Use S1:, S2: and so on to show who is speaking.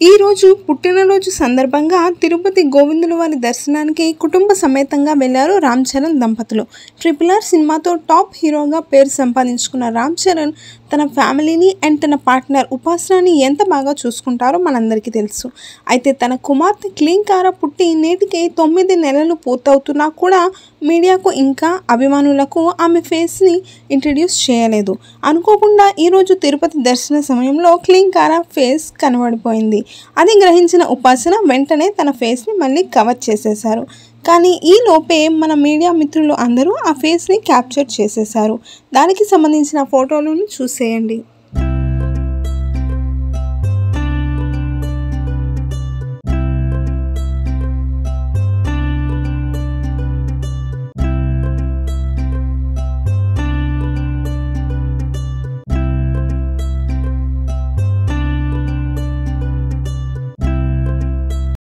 S1: ఈరోజు పుట్టినరోజు సందర్భంగా తిరుపతి గోవిందుల వారి దర్శనానికి కుటుంబ సమేతంగా వెళ్ళారు రామ్ చరణ్ దంపతులు. ట్రిపుల్ ఆర్ సినిమాతో టాప్ హీరోగా పేరు సంపాదించుకున్న రామ్ చరణ్ తన ఫ్యామిలీని అండ్ తన పార్ట్నర్ ఉపాసనాని ఎంత బాగా చూసుకుంటారో మనందరికీ తెలుసు. అయితే తన కుమార్తె క్లీంకార పుట్టి నేటికి తొమ్మిది నెలలు పూర్తవుతున్నా కూడా మీడియాకు ఇంకా అభిమానులకు ఆమె ఫేస్ని ఇంట్రడ్యూస్ చేయలేదు. అనుకోకుండా ఈరోజు తిరుపతి దర్శన సమయంలో క్లీంకార ఫేస్ కనబడిపోయింది. అది గ్రహించిన ఉపాసన వెంటనే తన ఫేస్ని మళ్ళీ కవర్ చేసేశారు. కానీ ఈ లోపే మన మీడియా మిత్రులు అందరూ ఆ ఫేస్ని క్యాప్చర్ చేసేశారు. దానికి సంబంధించిన ఫోటోలను చూసేయండి.